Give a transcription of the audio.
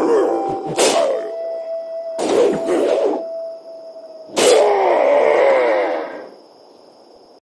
Oh.